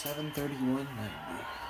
731.90.